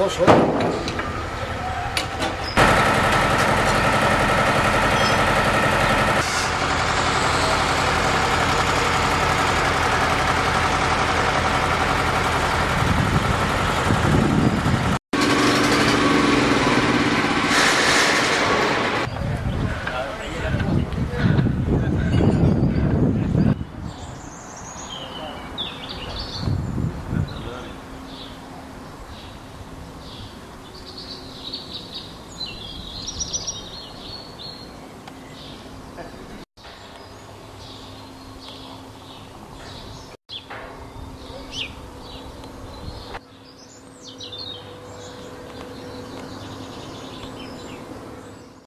Posso?